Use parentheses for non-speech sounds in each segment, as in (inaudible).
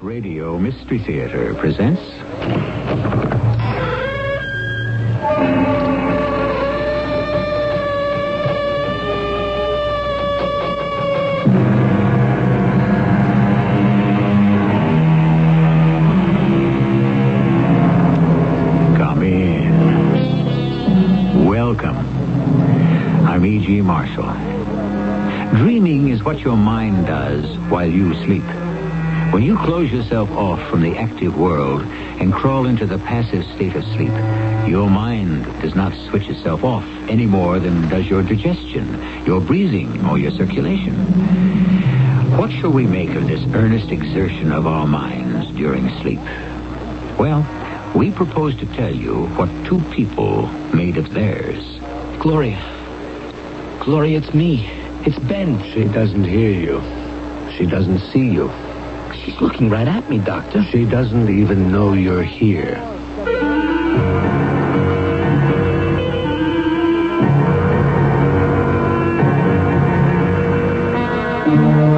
Radio Mystery Theater presents. Come in. Welcome. I'm E.G. Marshall. Dreaming is what your mind does while you sleep. When you close yourself off from the active world and crawl into the passive state of sleep, your mind does not switch itself off any more than does your digestion, your breathing, or your circulation. What shall we make of this earnest exertion of our minds during sleep? Well, we propose to tell you what two people made of theirs. Gloria. Gloria, it's me. It's Ben. She doesn't hear you. She doesn't see you. She's looking right at me, Doctor. She doesn't even know you're here.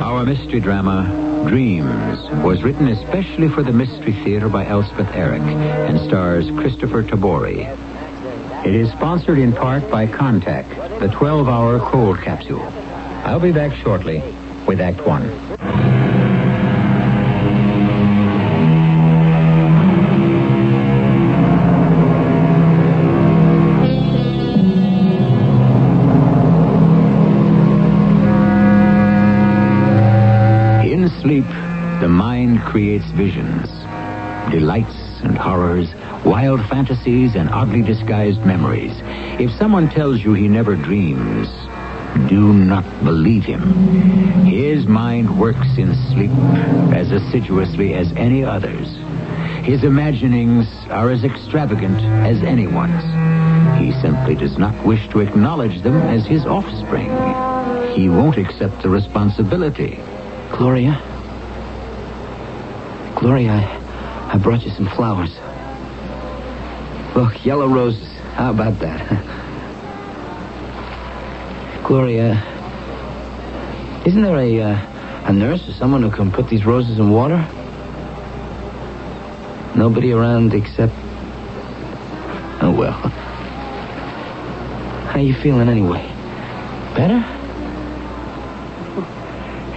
Our mystery drama, Dreams, was written especially for the Mystery Theater by Elspeth Eric and stars Kristoffer Tabori. It is sponsored in part by Contact, the 12-hour cold capsule. I'll be back shortly with Act One. Creates visions, delights and horrors, wild fantasies and oddly disguised memories. If someone tells you he never dreams, do not believe him. His mind works in sleep as assiduously as any other's. His imaginings are as extravagant as anyone's. He simply does not wish to acknowledge them as his offspring. He won't accept the responsibility. Gloria. Gloria, I, I brought you some flowers. Look, yellow roses. How about that? (laughs) Gloria, isn't there a, uh, a nurse or someone who can put these roses in water? Nobody around except... Oh, well. (laughs) How you feeling anyway? Better? (laughs)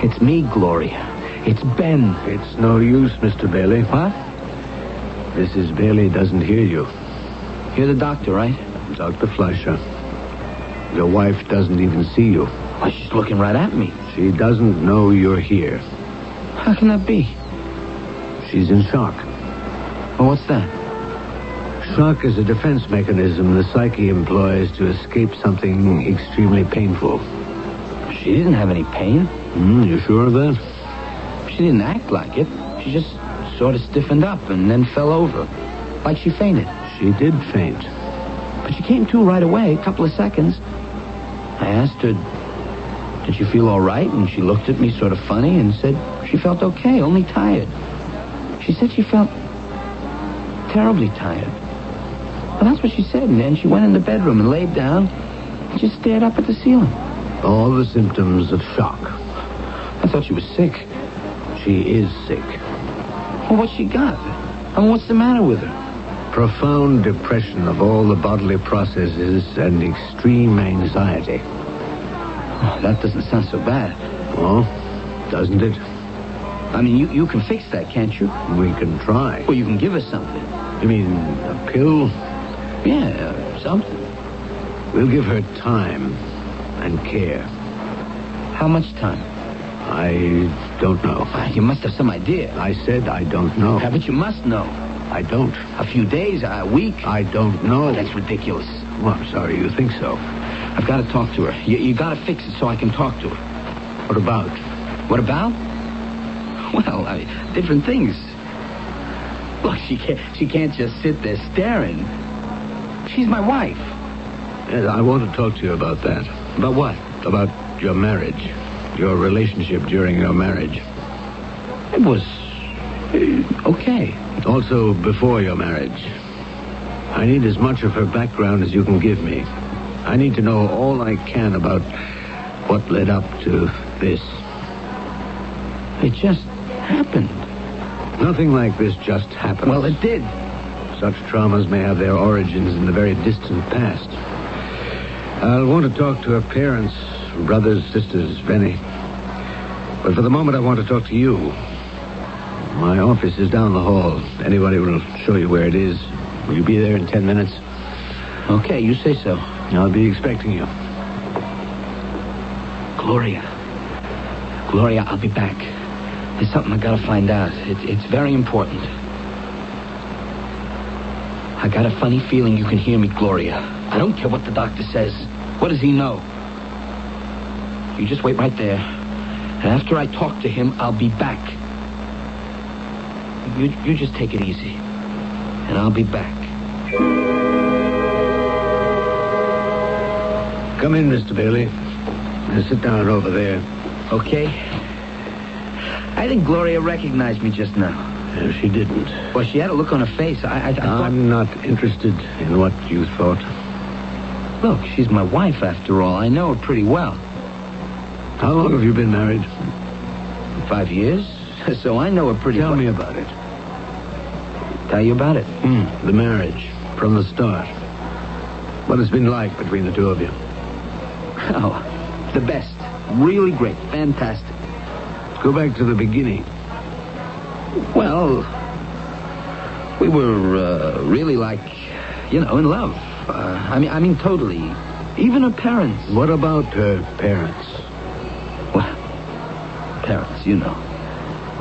It's me, Gloria. It's Ben. It's no use, Mr. Bailey. What? Mrs. Bailey doesn't hear you. You're the doctor, right? Dr. Fleischer. Your wife doesn't even see you. Why, she's looking right at me. She doesn't know you're here. How can that be? She's in shock. Well, what's that? Shock is a defense mechanism the psyche employs to escape something extremely painful. She didn't have any pain. Hmm, you sure of that? She didn't act like it. She just sort of stiffened up and then fell over. Like she fainted. She did faint. But she came to right away, a couple of seconds. I asked her, did she feel all right? And she looked at me sort of funny and said she felt okay, only tired. She said she felt terribly tired. Well, that's what she said. And then she went in the bedroom and laid down and just stared up at the ceiling. All the symptoms of shock. I thought she was sick. She is sick. Well, what's she got? I mean, what's the matter with her? Profound depression of all the bodily processes and extreme anxiety. Oh, that doesn't sound so bad. Oh, doesn't it? I mean, you, you can fix that, can't you? We can try. Well, you can give us something. You mean a pill? Yeah, uh, something. We'll give her time and care. How much time? I don't know. You must have some idea. I said I don't know. Yeah, but you must know. I don't. A few days, a week. I don't know. That's ridiculous. Well, I'm sorry you think so. I've got to talk to her. You, you got to fix it so I can talk to her. What about? What about? Well, I different things. Look, she can't. She can't just sit there staring. She's my wife. Yes, I want to talk to you about that. About what? About your marriage. Your relationship during your marriage. It was uh, okay. Also, before your marriage. I need as much of her background as you can give me. I need to know all I can about what led up to this. It just happened. Nothing like this just happened. Well, it did. Such traumas may have their origins in the very distant past. I'll want to talk to her parents, brothers, sisters, Benny. But for the moment, I want to talk to you. My office is down the hall. Anybody will show you where it is. Will you be there in ten minutes? Okay, you say so. I'll be expecting you. Gloria. Gloria, I'll be back. There's something I gotta find out. It, it's very important. I got a funny feeling you can hear me, Gloria. I don't care what the doctor says. What does he know? You just wait right there. And after I talk to him, I'll be back. You, you just take it easy. And I'll be back. Come in, Mr. Bailey. Now sit down over there. Okay? I think Gloria recognized me just now. Uh, she didn't. Well, she had a look on her face. I, I, I thought... I'm not interested in what you thought. Look, she's my wife after all. I know her pretty well. How long have you been married? Five years? So I know a pretty Tell me about it. Tell you about it. Hmm, the marriage, from the start. What it's been like between the two of you. Oh, the best. Really great. Fantastic. Go back to the beginning. Well, we were uh, really like, you know, in love. Uh, I mean, I mean, totally. Even her parents. What about her parents? Parents, you know.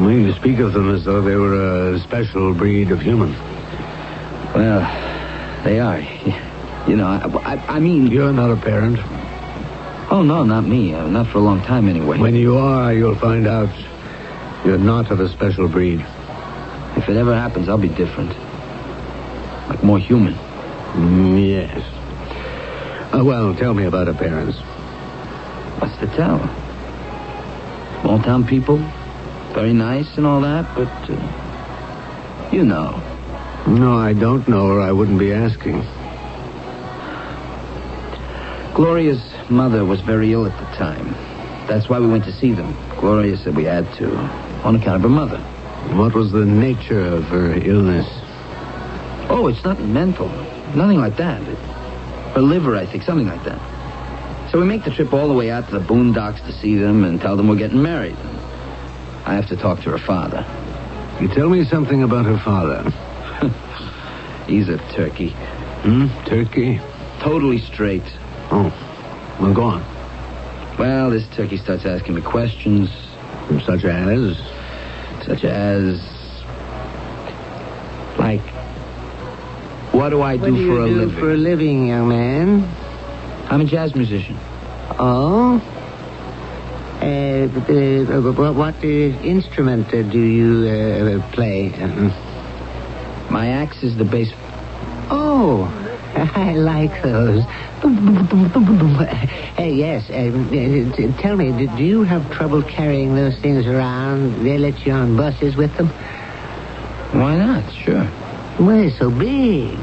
You speak of them as though they were a special breed of human. Well, they are. You know, I, I, I mean, You're not a parent. oh no, not me. Uh, not for a long time anyway. When you are, you'll find out you're not of a special breed. If it ever happens, I'll be different. Like more human. Mm, yes. Uh, well, tell me about her parents. What's to tell? Small town people, very nice and all that, but uh, you know. No, I don't know, or I wouldn't be asking. Gloria's mother was very ill at the time. That's why we went to see them. Gloria said we had to, on account of her mother. What was the nature of her illness? Oh, it's nothing mental. Nothing like that. It- her liver, I think, something like that. So we make the trip all the way out to the boondocks to see them and tell them we're getting married. I have to talk to her father. You tell me something about her father. (laughs) He's a turkey. Hmm? Turkey? Totally straight. Oh. Well, go on. Well, this turkey starts asking me questions, Such as? such as. Like. What do I do, for, a living? for a living, young man? I'm a jazz musician. Oh? Uh, uh, what, what uh, instrument uh, do you uh, play? Uh, (laughs) My axe is the bass. oh, (laughs) I like those. (laughs) Hey, yes. Uh, tell me, do do you have trouble carrying those things around? They let you on buses with them? Why not? Sure. Well, they're so big.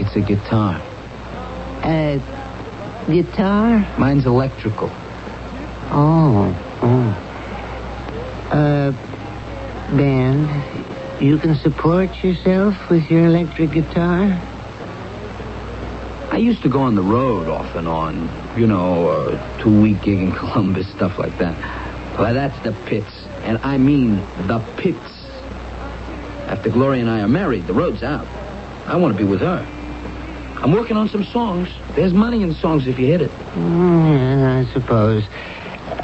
It's a guitar. Uh, guitar? Mine's electrical. Oh, oh. Uh, band, you can support yourself with your electric guitar? I used to go on the road off and on. You know, uh, two-week gig in (laughs) Columbus, stuff like that. Well, that's the pits. And I mean the pits. After Gloria and I are married, the road's out. I want to be with her. I'm working on some songs. There's money in songs if you hit it. Mm, I suppose.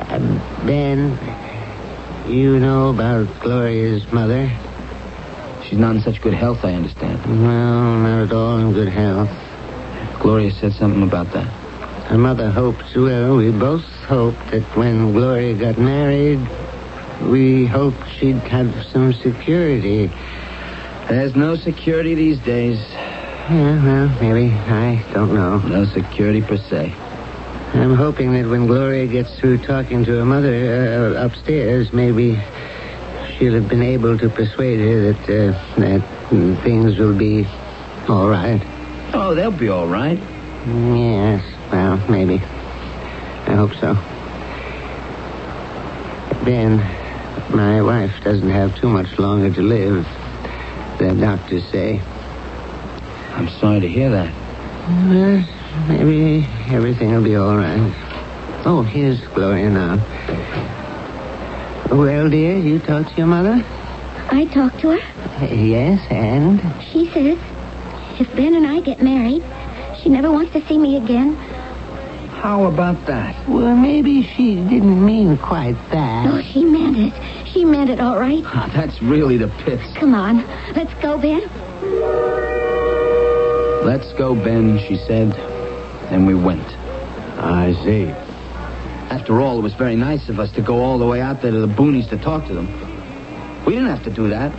Um, ben, you know about Gloria's mother? She's not in such good health, I understand. Well, not at all in good health. Gloria said something about that. Her mother hoped, well, we both hoped that when Gloria got married, we hoped she'd have some security. There's no security these days. Yeah, well, maybe. I don't know. No security per se. I'm hoping that when Gloria gets through talking to her mother uh, upstairs, maybe she'll have been able to persuade her that uh, that things will be all right. Oh, they'll be all right. Yes, well, maybe. I hope so. Ben, My wife doesn't have too much longer to live, the doctors say. I'm sorry to hear that. Well, maybe everything will be all right. Oh, here's Gloria now. Well, dear, you talked to your mother? I talked to her. Uh, yes, and? She says if Ben and I get married, she never wants to see me again. How about that? Well, maybe she didn't mean quite that. Oh, she meant it. She meant it all right. Ah, that's really the pits. Come on. Let's go, Ben. Let's go, Ben, she said. And we went. I see. After all, it was very nice of us to go all the way out there to the boonies to talk to them. We didn't have to do that.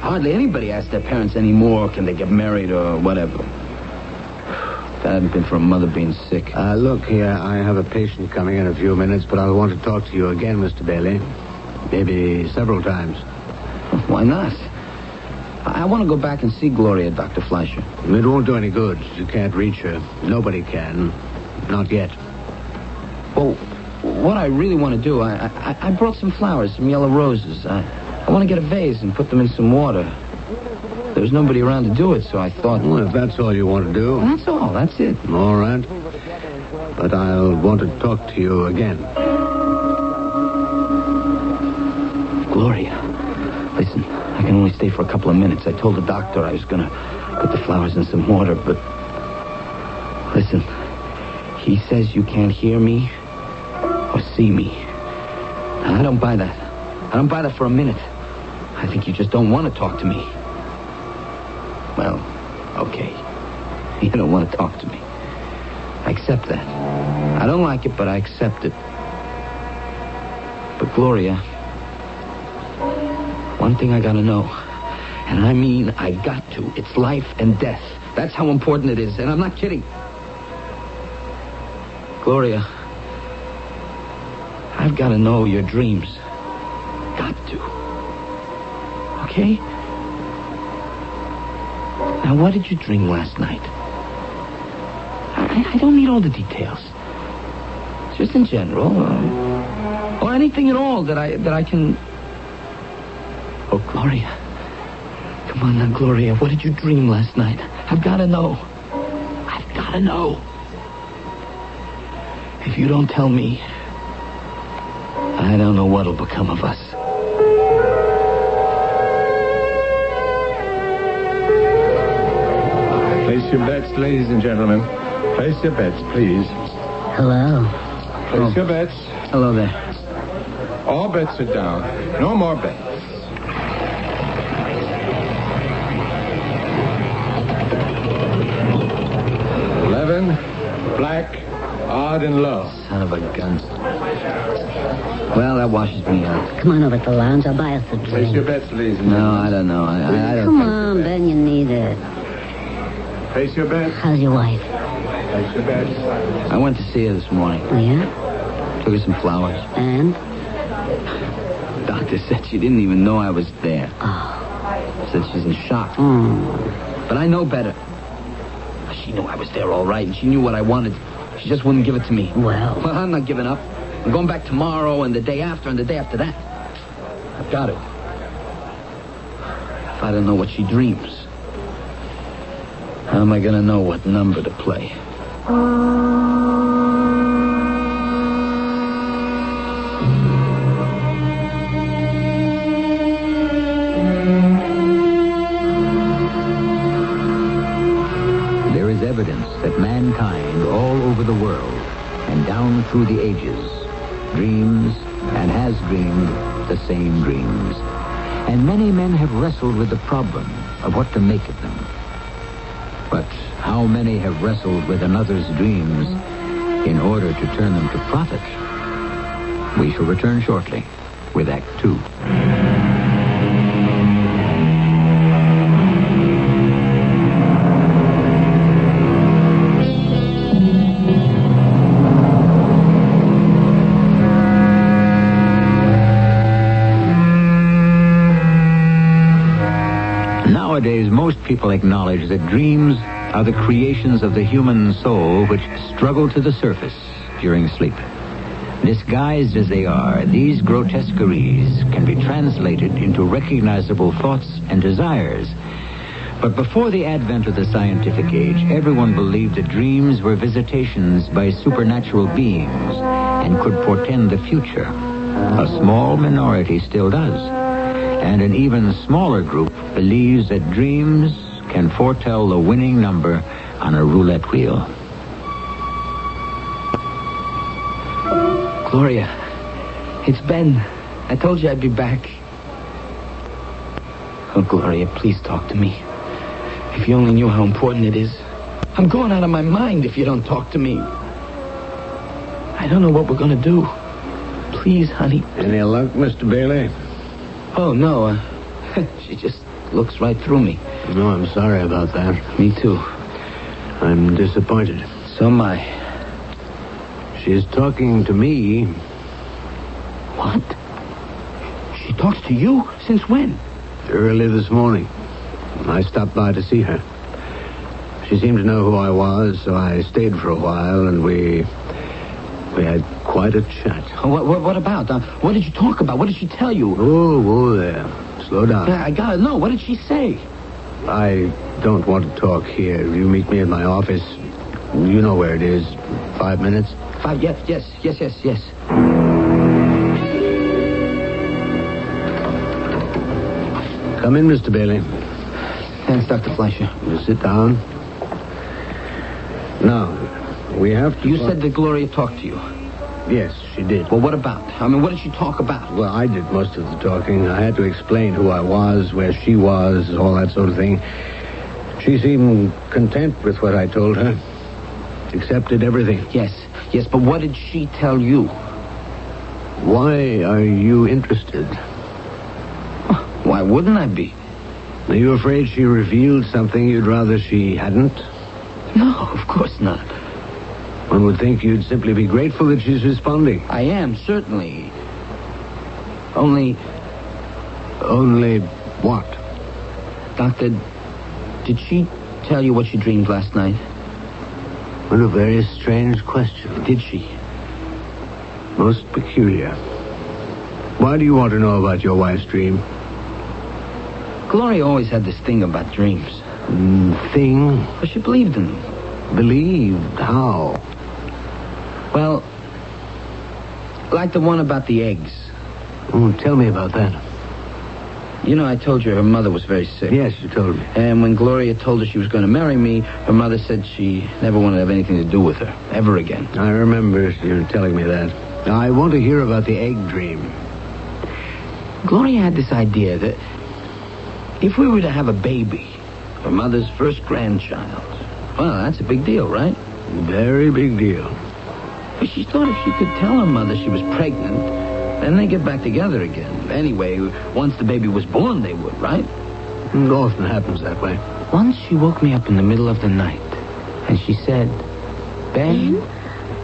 Hardly anybody asks their parents anymore, can they get married or whatever. (sighs) If that hadn't been for a mother being sick. Uh, look here, I have a patient coming in a few minutes, but I'll want to talk to you again, Mr. Bailey. Maybe several times. Why not? I want to go back and see Gloria, Dr. Fleischer. It won't do any good. You can't reach her. Nobody can. Not yet. Well, what I really want to do, I, I, I brought some flowers, some yellow roses. I, I want to get a vase and put them in some water. There was nobody around to do it, so I thought. Well, if that's all you want to do. That's all. That's it. All right. But I'll want to talk to you again. Gloria, listen, can only stay for a couple of minutes. I told the doctor I was going to put the flowers in some water, but. Listen, he says you can't hear me or see me. And I don't buy that. I don't buy that for a minute. I think you just don't want to talk to me. Well, okay. (laughs) You don't want to talk to me. I accept that. I don't like it, but I accept it. But Gloria, one thing I gotta know, and I mean I got to, it's life and death. That's how important it is, and I'm not kidding. Gloria, I've gotta know your dreams. Got to. Okay? Now, what did you dream last night? I, I don't need all the details. Just in general, or, or anything at all that I that I can. Oh, Gloria. Come on now, Gloria. What did you dream last night? I've got to know. I've got to know. If you don't tell me, I don't know what'll become of us. Place your bets, ladies and gentlemen. Place your bets, please. Hello. Place oh. your bets. Hello there. All bets are down. No more bets. Odd, and low. Son of a gun. Well, that washes me out. Come on over to the lounge. I'll buy us a drink. Place your bets, ladies and No. I don't know. I, I, I don't Come think- on, Ben. You need it. Place your bets. How's your wife? Place your bets. I went to see her this morning. Oh, yeah? Took her some flowers. And? Doctor said she didn't even know I was there. Oh. Said she's in shock. Mm. But I know better. She knew I was there all right, and she knew what I wanted. She just wouldn't give it to me. Well. Well, I'm not giving up. I'm going back tomorrow and the day after and the day after that. I've got it. If I don't know what she dreams, how am I going to know what number to play? Through the ages dreams and has dreamed the same dreams. And many men have wrestled with the problem of what to make of them. But how many have wrestled with another's dreams in order to turn them to profit? We shall return shortly with Act Two. People acknowledge that dreams are the creations of the human soul which struggle to the surface during sleep. Disguised as they are, these grotesqueries can be translated into recognizable thoughts and desires. But before the advent of the scientific age, everyone believed that dreams were visitations by supernatural beings and could portend the future. A small minority still does. And an even smaller group believes that dreams can foretell the winning number on a roulette wheel. Gloria, it's Ben. I told you I'd be back. Oh, Gloria, please talk to me. If you only knew how important it is. I'm going out of my mind if you don't talk to me. I don't know what we're going to do. Please, honey. Any luck, Mr. Bailey? Oh, no. Uh, (laughs) she just looks right through me. No, I'm sorry about that. Me too. I'm disappointed. So am I. She's talking to me. What? She talks to you? Since when? Early this morning. I stopped by to see her. She seemed to know who I was, so I stayed for a while, and we... We had quite a chat. What, what, what about? Uh, what did you talk about? What did she tell you? Oh, whoa there. Slow down. I gotta know. What did she say? I don't want to talk here. You meet me in my office. You know where it is. Five minutes. Five, yes, yes, yes, yes, yes. Come in, Mr. Bailey. Thanks, Dr. Fleischer. You sit down. Now, we have to... You said that Gloria talked to you. Yes, she did. Well, what about? I mean, what did she talk about? Well, I did most of the talking. I had to explain who I was, where she was, all that sort of thing. She seemed content with what I told her. Accepted everything. Yes, yes, but what did she tell you? Why are you interested? Why wouldn't I be? Are you afraid she revealed something you'd rather she hadn't? No, of course not. One would think you'd simply be grateful that she's responding. I am, certainly. Only, Only what? Doctor, did she tell you what she dreamed last night? What a very strange question. Did she? Most peculiar. Why do you want to know about your wife's dream? Gloria always had this thing about dreams. Mm, thing? But she believed in them. Believed? How? Well, like the one about the eggs. Oh, tell me about that. You know, I told you her mother was very sick. Yes, you told me. And when Gloria told her she was going to marry me, her mother said she never wanted to have anything to do with her, ever again. I remember you telling me that. Now, I want to hear about the egg dream. Gloria had this idea that if we were to have a baby, her mother's first grandchild, well, that's a big deal, right? Very big deal. But she thought if she could tell her mother she was pregnant, then they'd get back together again. Anyway, once the baby was born, they would, right? It often happens that way. Once she woke me up in the middle of the night, and she said, Ben, Ben,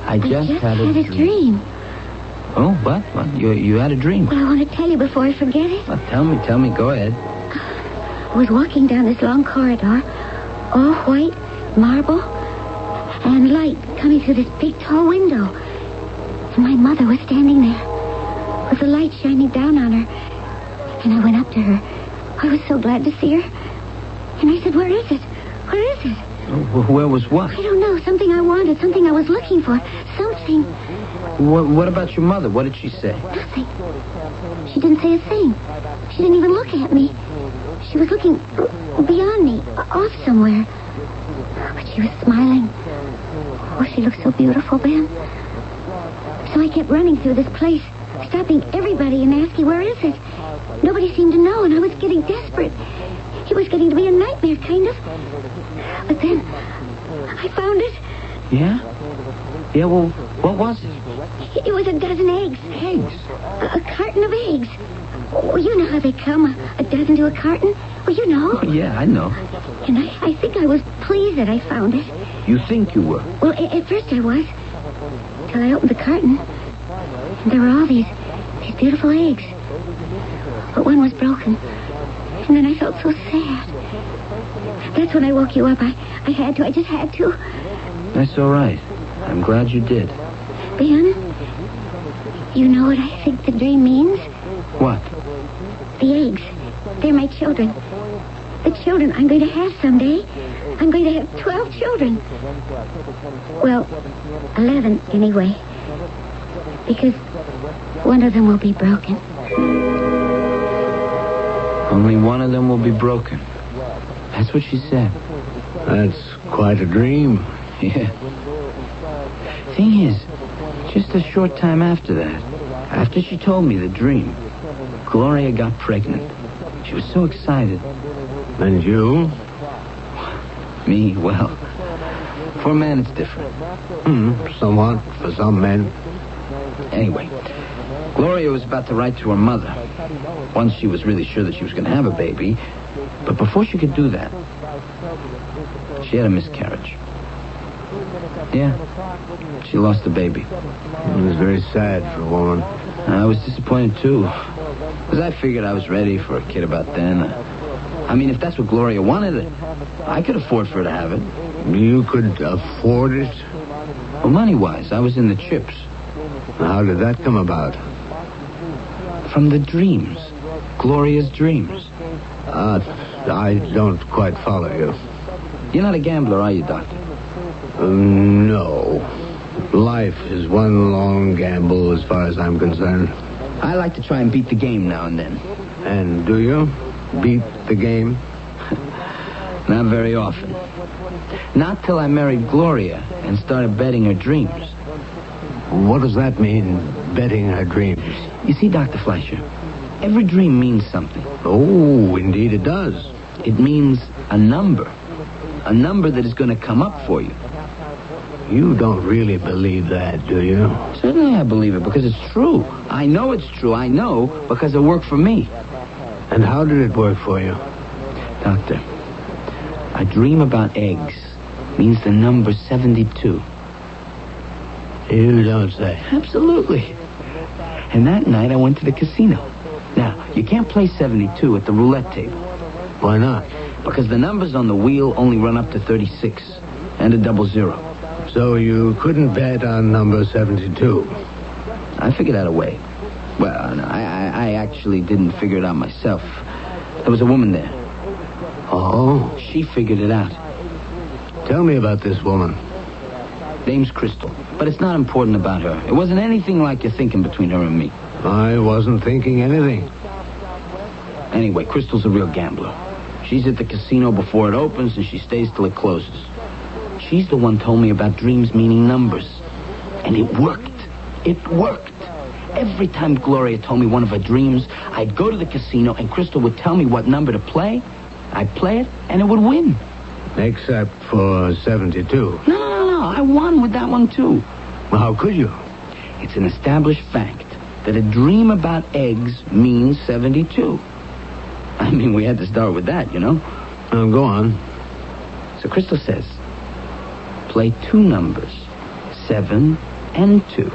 I I just, just had, had a dream. Oh, what? What? You, you had a dream? Well, I want to tell you before I forget it. Well, tell me, tell me. Go ahead. I was walking down this long corridor, all white, marble, and light coming through this big tall window. And my mother was standing there, with the light shining down on her. And I went up to her. I was so glad to see her. And I said, Where is it? Where is it? Oh, Where was what? I don't know. Something I wanted, something I was looking for. Something. What, what about your mother? What did she say? Nothing. She didn't say a thing. She didn't even look at me. She was looking beyond me, off somewhere. But she was smiling. Oh, she looked so beautiful, Ben. So I kept running through this place, stopping everybody and asking, where is it? Nobody seemed to know, and I was getting desperate. It was getting to be a nightmare, kind of. But then, I found it. Yeah? Yeah, well, what was it? It was a dozen eggs. Eggs. A, a carton of eggs. Oh, you know how they come, a, a dozen to a carton. Well, you know. Oh, yeah, I know. And I, I think I was pleased that I found it. You think you were. Well, a- at first I was. Till I opened the carton. And there were all these, these beautiful eggs. But one was broken. And then I felt so sad. That's when I woke you up. I, I had to. I just had to. That's all right. I'm glad you did. Ben, You know what I think the dream means? What? The eggs. They're my children. The children I'm going to have someday. I'm going to have 12 children. Well, 11 anyway. Because one of them will be broken. Only one of them will be broken. That's what she said. That's quite a dream. Yeah. Thing is, just a short time after that, after she told me the dream, Gloria got pregnant. She was so excited. And you? Me, well, for men, it's different. Hmm, somewhat for some men. Anyway, Gloria was about to write to her mother. Once she was really sure that she was going to have a baby. But before she could do that, she had a miscarriage. Yeah, she lost the baby. It was very sad for a woman. I was disappointed too. Because I figured I was ready for a kid about then. I mean, if that's what Gloria wanted, I could afford for her to have it. You could afford it? Well, money wise, I was in the chips. How did that come about? From the dreams. Gloria's dreams. Uh, I don't quite follow you. You're not a gambler, are you, Doctor? Um, no. Life is one long gamble as far as I'm concerned. I like to try and beat the game now and then. And do you? Beat the game? (laughs) Not very often. Not till I married Gloria and started betting her dreams. What does that mean, betting her dreams? You see, Dr. Fleischer, every dream means something. Oh, indeed it does. It means a number. A number that is going to come up for you. You don't really believe that, do you? Certainly I believe it because it's true. I know it's true. I know because it worked for me. And how did it work for you? Doctor, a dream about eggs means the number 72. You don't say. Absolutely. And that night I went to the casino. Now, you can't play 72 at the roulette table Why not? because the numbers on the wheel only run up to 36 and a double zero. So you couldn't bet on number 72. I figured out a way. Well, no, I, I, I actually didn't figure it out myself. There was a woman there. Oh? She figured it out. Tell me about this woman. Name's Crystal. But it's not important about her. It wasn't anything like you're thinking between her and me. I wasn't thinking anything. Anyway, Crystal's a real gambler. She's at the casino before it opens and she stays till it closes. She's the one told me about dreams meaning numbers. And it worked. It worked. Every time Gloria told me one of her dreams, I'd go to the casino and Crystal would tell me what number to play. I'd play it and it would win. Except for 72. No, no, no, no. I won with that one too. Well, how could you? It's an established fact that a dream about eggs means 72. I mean, we had to start with that, you know? Oh, go on. So Crystal says, play two numbers, seven and two.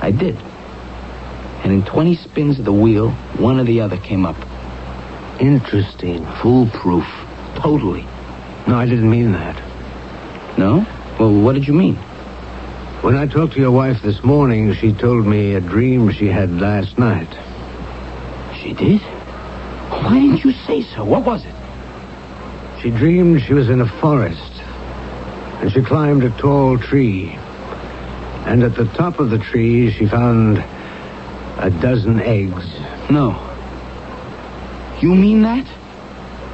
I did. And in 20 spins of the wheel, one or the other came up. Interesting. Foolproof. Totally. No, I didn't mean that. No? Well, what did you mean? When I talked to your wife this morning, she told me a dream she had last night. She did? Why didn't you say so? What was it? She dreamed she was in a forest, and she climbed a tall tree. And at the top of the tree, she found a dozen eggs. No. You mean that?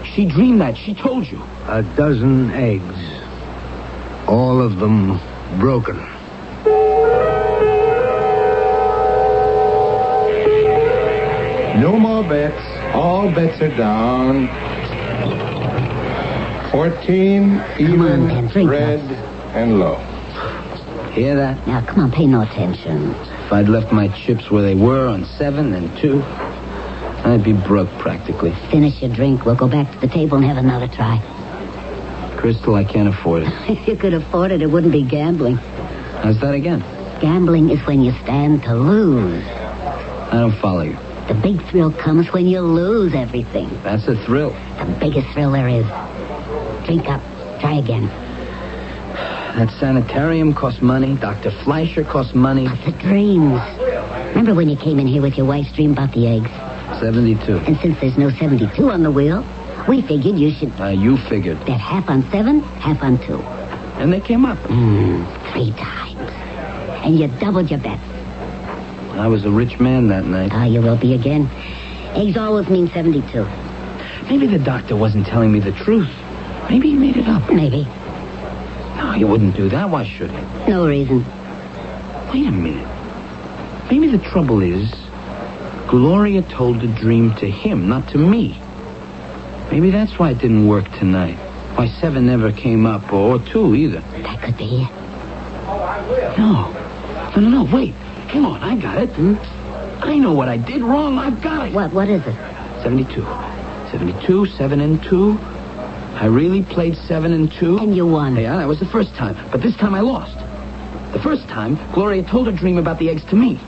She dreamed that. She told you. A dozen eggs. All of them broken. No more bets. All bets are down. 14, even, on, Ben, drink red, and low. Hear that? Now, come on, pay no attention. If I'd left my chips where they were on seven and two, I'd be broke practically. Finish your drink. We'll go back to the table and have another try. Crystal, I can't afford it. (laughs) If you could afford it, it wouldn't be gambling. How's that again? Gambling is when you stand to lose. I don't follow you. The big thrill comes when you lose everything. That's a thrill. The biggest thrill there is. Drink up. Try again. That sanitarium costs money. Dr. Fleischer costs money. But the dreams. Remember when you came in here with your wife's dream about the eggs? 72. And since there's no 72 on the wheel, we figured you should Uh, you figured. bet half on seven, half on two. And they came up. Mm, three times. And you doubled your bets. I was a rich man that night. Ah, you will be again. Eggs always mean 72. Maybe the doctor wasn't telling me the truth. Maybe he made it up. Maybe. No, he wouldn't do that. Why should he? No reason. Wait a minute. Maybe the trouble is, Gloria told the dream to him, not to me. Maybe that's why it didn't work tonight. Why seven never came up, or two either. That could be it. Oh, I will. No. No, no, no, wait. Come on, I got it. Hmm? I know what I did wrong. I've got it. What? What is it? 72. 72, 7 and 2. I really played 7 and 2. And you won. Yeah, that was the first time. But this time I lost. The first time, Gloria told her dream about the eggs to me.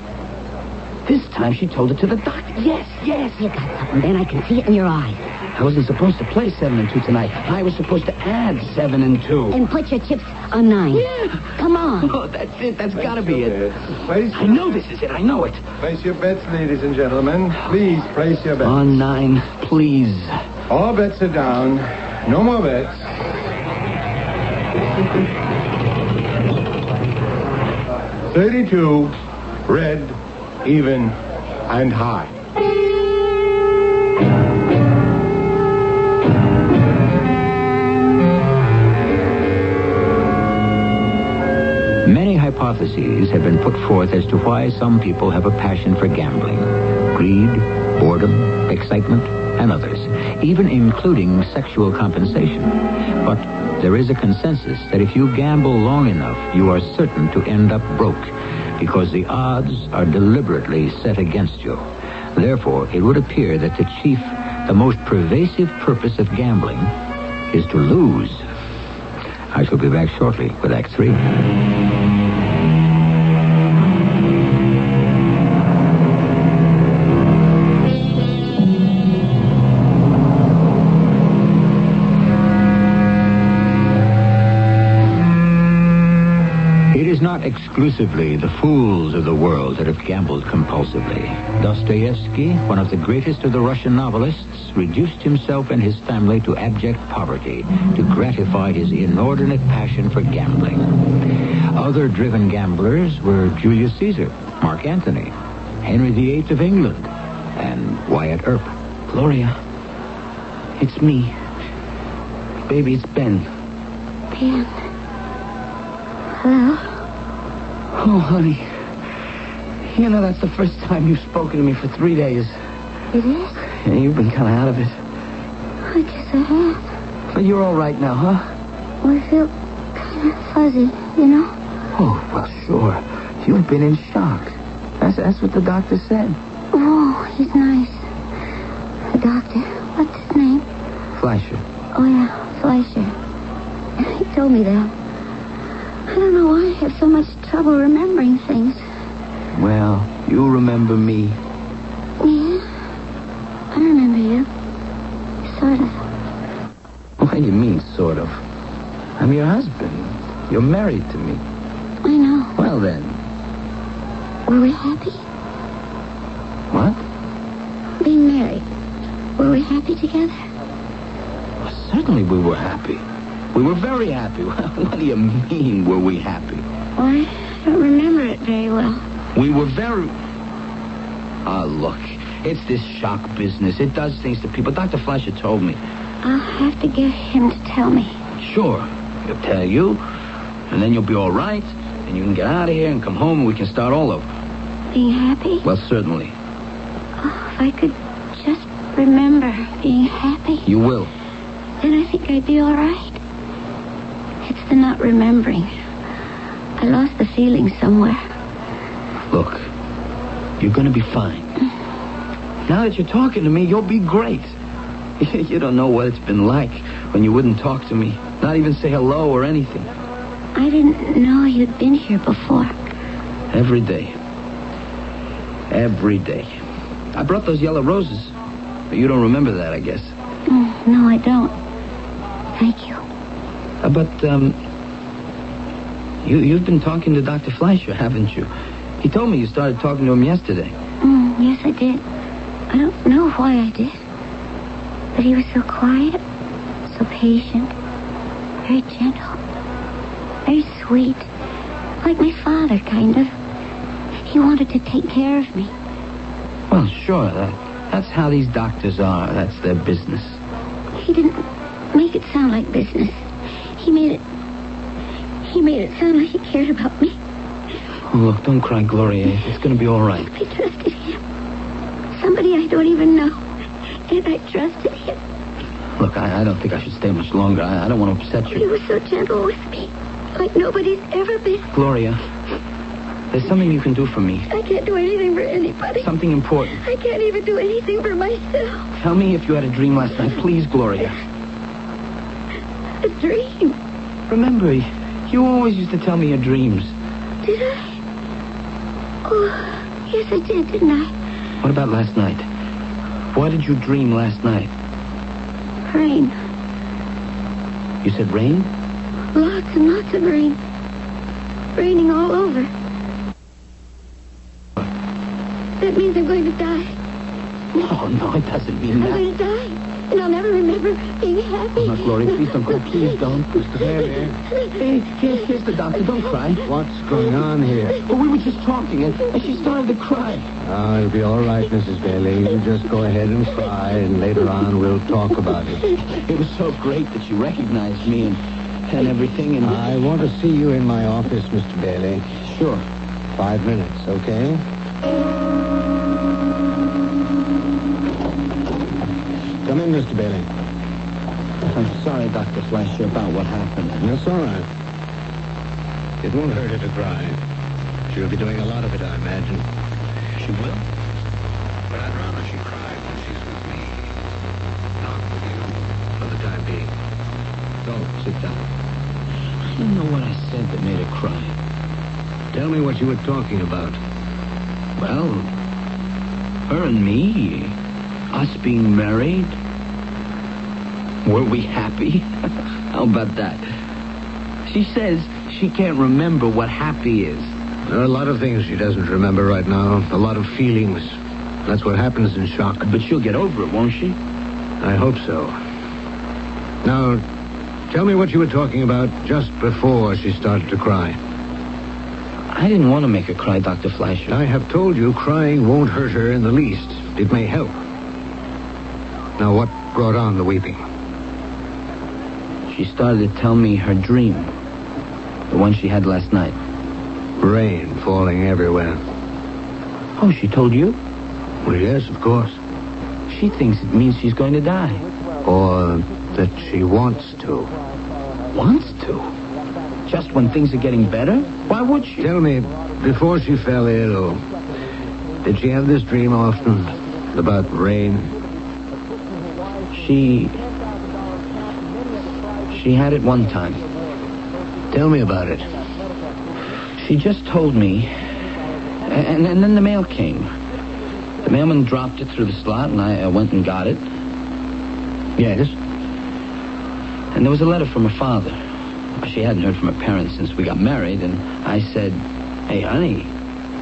This time she told it to the doctor. Yes, yes. You got something, Ben. I can see it in your eyes. I wasn't supposed to play 7 and 2 tonight. I was supposed to add 7 and 2. And put your chips on nine. Yeah. Come on. (laughs) Oh, that's it. That's got to be it. Place, I know this is it. I know it. place your bets, ladies and gentlemen. Please place your bets. On nine, please. All bets are down. No more bets. Thirty-two, red, even, and high. Many hypotheses have been put forth as to why some people have a passion for gambling. Greed, boredom, excitement, and others, even including sexual compensation. But there is a consensus that if you gamble long enough, you are certain to end up broke because the odds are deliberately set against you. Therefore, it would appear that the chief, the most pervasive purpose of gambling is to lose. I shall be back shortly with Act Three. Exclusively the fools of the world that have gambled compulsively. Dostoevsky, one of the greatest of the Russian novelists, reduced himself and his family to abject poverty to gratify his inordinate passion for gambling. Other driven gamblers were Julius Caesar, Mark Antony, Henry VIII of England, and Wyatt Earp. Gloria, it's me. Baby, it's Ben. Ben. Hello? Oh, honey. You know, that's the first time you've spoken to me for three days. It is? Yeah, you've been kind of out of it. I guess I have. But you're all right now, huh? Well, I feel kind of fuzzy, you know? Oh, well, sure. You've been in shock. That's, that's what the doctor said. Oh, he's nice. The doctor. What's his name? Fleischer. Oh, yeah, Fleischer. He told me that. I don't know why I have so much trouble remembering things. Well, you remember me. Yeah. I remember you. Sort of. What do you mean, sort of? I'm your husband. You're married to me. I know. Well, then. Were we happy? What? Being married. Were we happy together? Well, certainly we were happy. We were very happy. (laughs) what do you mean, were we happy? Well, I don't remember it very well. We were very... Ah, look. It's this shock business. It does things to people. Dr. Fleischer told me. I'll have to get him to tell me. Sure. He'll tell you, and then you'll be all right, and you can get out of here and come home, and we can start all over. Being happy? Well, certainly. Oh, if I could just remember being happy, You will. then I think I'd be all right. It's the not remembering. I lost the feeling somewhere. Look, you're going to be fine. Now that you're talking to me, you'll be great. (laughs) You don't know what it's been like when you wouldn't talk to me, not even say hello or anything. I didn't know you'd been here before. Every day. Every day. I brought those yellow roses. But you don't remember that, I guess. Mm, no, I don't. Thank you. Uh, but, um, you, you've been talking to Dr. Fleischer, haven't you? He told me you started talking to him yesterday. Mm, yes, I did. I don't know why I did. But he was so quiet, so patient, very gentle, very sweet. Like my father, kind of. He wanted to take care of me. Well, sure. That, that's how these doctors are. That's their business. He didn't make it sound like business. He made it. He made it sound like he cared about me. Look, don't cry, Gloria. It's going to be all right. I trusted him. Somebody I don't even know. And I trusted him. Look, I, I don't think I should stay much longer. I, I don't want to upset you. He was so gentle with me. Like nobody's ever been. Gloria, there's something you can do for me. I can't do anything for anybody. Something important. I can't even do anything for myself. Tell me if you had a dream last night. Please, Gloria. A dream. Remember, you always used to tell me your dreams. Did I? Oh, yes, I did, didn't I? What about last night? Why did you dream last night? Rain. You said rain? Lots and lots of rain. Raining all over. That means I'm going to die. No, no, it doesn't mean I'm that. going to die. And I'll never remember being happy. No, Gloria, please don't go. Please don't. Mr. Bailey, Hey, here, here's the doctor. Don't cry. what's going on here? Well, we were just talking, and, and she started to cry. Ah, it'll be all right, Mrs. Bailey. You just go ahead and cry, and later on we'll talk about it. It was so great that she recognized me and, and everything, and... I want to see you in my office, Mr. Bailey. Sure. Five minutes, okay? Come in, Mr. Bailey. I'm sorry, Dr. Fleischer, about what happened. That's all right. It won't hurt her to cry. She'll be doing a lot of it, I imagine. She will? But I'd rather she cried when she's with me. Not with you, for the time being. Don't sit down. I don't know what I said that made her cry. Tell me what you were talking about. Well, her and me, us being married. Were we happy? (laughs) How about that? She says she can't remember what happy is. There are a lot of things she doesn't remember right now. A lot of feelings. That's what happens in shock. But she'll get over it, won't she? I hope so. Now, tell me what you were talking about just before she started to cry. I didn't want to make her cry, Dr. Fleischer. I have told you crying won't hurt her in the least. It may help. Now, what brought on the weeping? She started to tell me her dream. The one she had last night. Rain falling everywhere. Oh, she told you? Well, yes, of course. She thinks it means she's going to die. Or that she wants to. Wants to? Just when things are getting better? Why would she? Tell me, before she fell ill, did she have this dream often about rain? She. She had it one time. Tell me about it. She just told me. And, and then the mail came. The mailman dropped it through the slot, and I uh, went and got it. Yes? And there was a letter from her father. She hadn't heard from her parents since we got married, and I said, Hey, honey,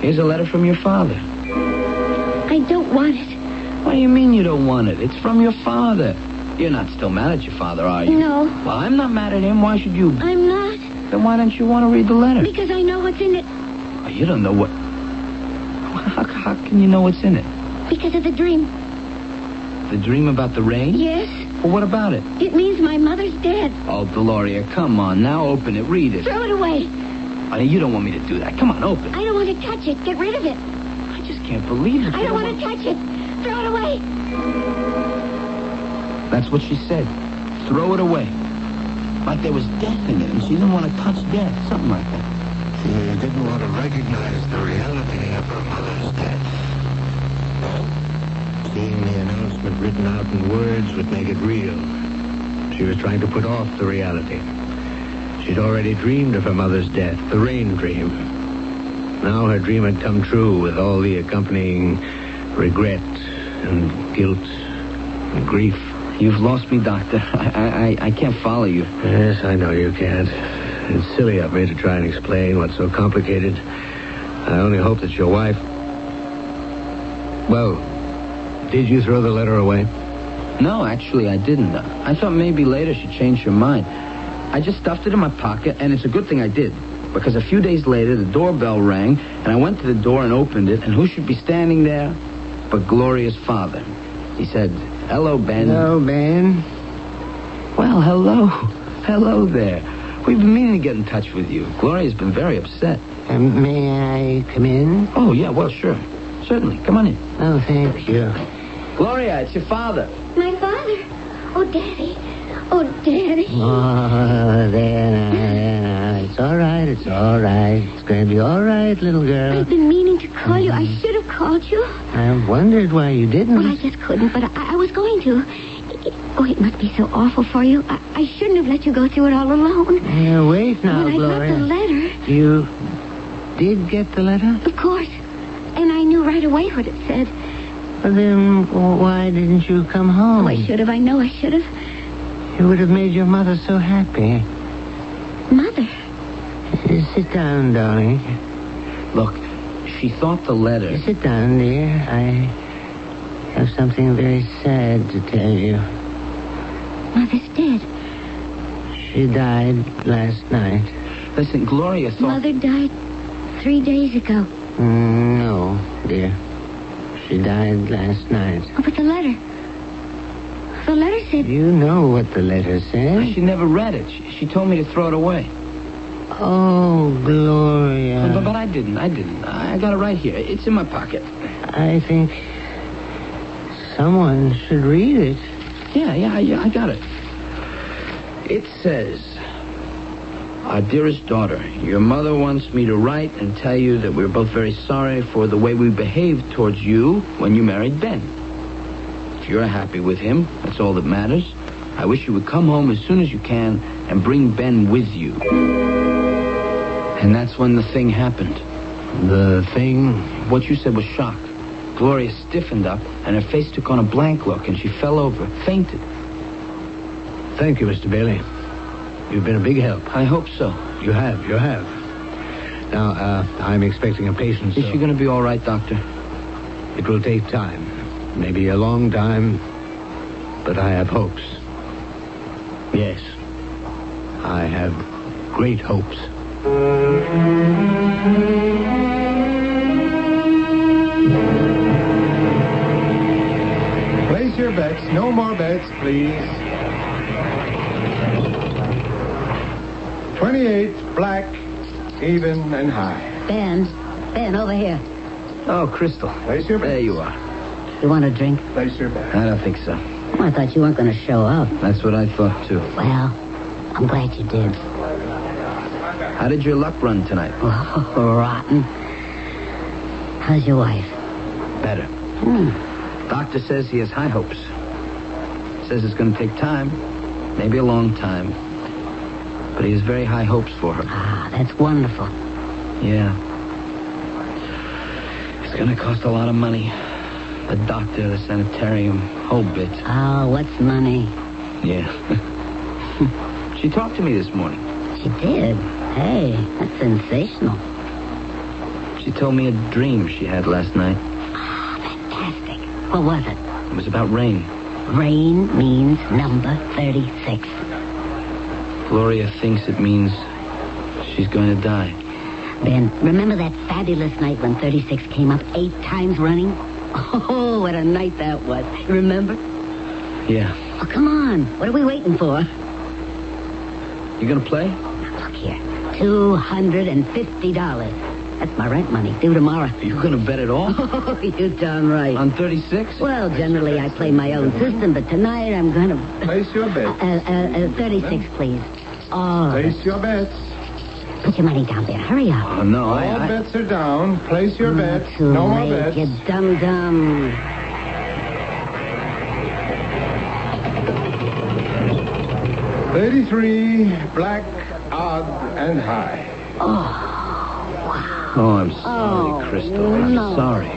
here's a letter from your father. I don't want it. What do you mean you don't want it? It's from your father. You're not still mad at your father, are you? No, Well, I'm not mad at him. Why should you? I'm not. Then why don't you want to read the letter? Because I know what's in it. Oh, you don't know what. How, how can you know what's in it? Because of the dream. The dream about the rain? Yes, Well, what about it? it means my mother's dead. Oh, Deloria, come on. Now open it. Read it. Throw it away. Honey, you don't want me to do that. Come on, open it. I don't want to touch it. Get rid of it. I just can't believe it. I don't want to touch it. Throw it away. That's what she said. Throw it away. Like there was death in it, and she didn't want to touch death. Something like that. She didn't want to recognize the reality of her mother's death. Seeing the announcement written out in words would make it real. She was trying to put off the reality. She'd already dreamed of her mother's death, the rain dream. Now her dream had come true with all the accompanying regret and guilt and grief. You've lost me, Doctor. (laughs) I, I, I can't follow you. Yes, I know you can't. It's silly of me to try and explain what's so complicated. I only hope that your wife. Well, did you throw the letter away? No, actually, I didn't. I thought maybe later she'd change her mind. I just stuffed it in my pocket, and it's a good thing I did. Because a few days later, the doorbell rang, and I went to the door and opened it, and who should be standing there but Gloria's father? He said, Hello, Ben. Hello, Ben. Well, hello. (laughs) Hello there. We've been meaning to get in touch with you. Gloria's been very upset. Um, may I come in? Oh, yeah, well, sure. Certainly. Come on in. Oh, thank you. Gloria, it's your father. My father. Oh, Daddy. Oh, Daddy. Oh, there now, uh, there now. Uh, it's all right, it's all right. It's going to be all right, little girl. I've been meaning to call you. I mm-hmm. should have called you. I wondered why you didn't. Well, I just couldn't, but I, I was going to. It- oh, it must be so awful for you. I, I shouldn't have let you go through it all alone. Yeah, wait now, when I got Gloria. the letter, You did get the letter? of course, and I knew right away what it said. Well, then why didn't you come home? Oh, I should have. I know I should have. You would have made your mother so happy. Mother. Sit down, darling. Look, she thought the letter. Sit down, dear. I have something very sad to tell you. Mother's dead. She died last night. Listen, Gloria thought. Mother died three days ago. Mm, no, dear. She died last night. Oh, but the letter. The letter said. You know what the letter says. She never read it. She, she told me to throw it away. Oh, Gloria. But, but I didn't. I didn't. I got it right here. It's in my pocket. I think someone should read it. Yeah, yeah, yeah, I got it. It says, Our dearest daughter, your mother wants me to write and tell you that we're both very sorry for the way we behaved towards you when you married Ben. If you're happy with him, that's all that matters. I wish you would come home as soon as you can and bring Ben with you. And that's when the thing happened. The thing. What you said was shock. Gloria stiffened up, and her face took on a blank look, and she fell over, fainted. Thank you, Mr. Bailey. You've been a big help. I hope so. You have, you have. Now, uh, I'm expecting a patient. Is so she going to be all right, Doctor? It will take time. Maybe a long time. But I have hopes. Yes. I have great hopes. Bets. No more bets, please. 28, black, even, and high. Ben, Ben, over here. Oh, Crystal. Place your bets. There you are. You want a drink? Place your bets. I don't think so. Oh, I thought you weren't going to show up. That's what I thought, too. Well, I'm glad you did. How did your luck run tonight? (laughs) Oh, rotten. How's your wife? Better. Hmm. Doctor says he has high hopes. Says it's going to take time. Maybe a long time. But he has very high hopes for her. Ah, that's wonderful. Yeah. It's going to cost a lot of money. The doctor, the sanitarium, whole bit. Oh, what's money? Yeah. (laughs) she talked to me this morning. She did. Hey, that's sensational. She told me a dream she had last night. Ah, fantastic. What was it? It was about rain. Rain means number 36. Gloria thinks it means she's going to die. Ben, remember that fabulous night when 36 came up eight times running? Oh, what a night that was. Remember? Yeah. Oh, come on. What are we waiting for? You going to play? Look here. $250. That's my rent money. Due tomorrow. You going to bet it all? (laughs) Oh, you darn right. On 36? Well, generally I play my own system, but tonight I'm going to... Place your Uh, bets. uh, uh, 36, please. Oh, Place your bets. put your money down there. Hurry up. Oh, no, All I... I... bets are down. Place your bets. too No more bets. you dum-dum. Thirty-three, black, odd, and high. Oh, I'm sorry, Oh, Crystal. I'm no. sorry.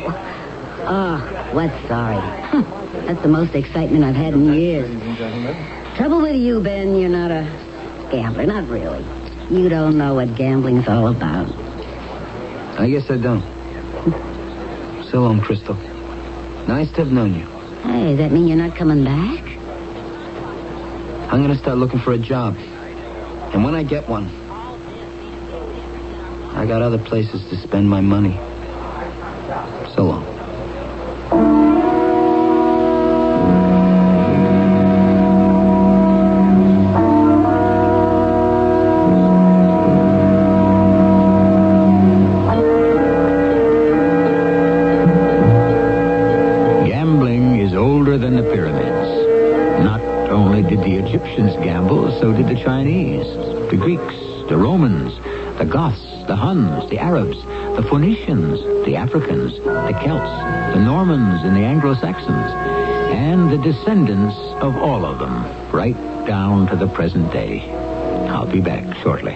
Ah, oh, what's sorry? (laughs) That's the most excitement I've had in years. Ladies and gentlemen. Trouble with you, Ben, you're not a gambler. Not really. You don't know what gambling's all about. I guess I don't. So long, Crystal. Nice to have known you. Hey, does that mean you're not coming back? I'm going to start looking for a job. And when I get one, I got other places to spend my money. Down to the present day. I'll be back shortly.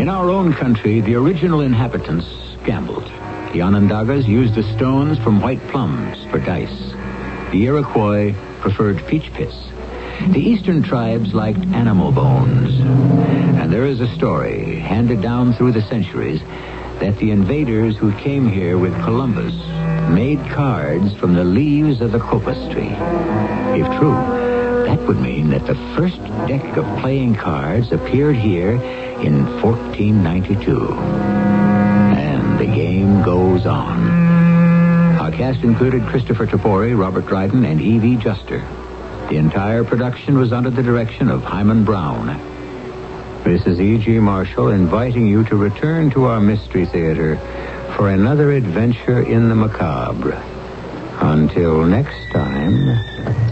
In our own country, the original inhabitants gambled. The Onondagas used the stones from white plums for dice. The Iroquois preferred peach pits. The eastern tribes liked animal bones. And there is a story, handed down through the centuries, that the invaders who came here with Columbus made cards from the leaves of the copus tree. If true, that would mean that the first deck of playing cards appeared here in 1492. And the game goes on. Cast included Kristoffer Tabori, Robert Dryden, and Evie Juster. The entire production was under the direction of Himan Brown. This is E.G. Marshall inviting you to return to our Mystery Theater for another adventure in the macabre. Until next time.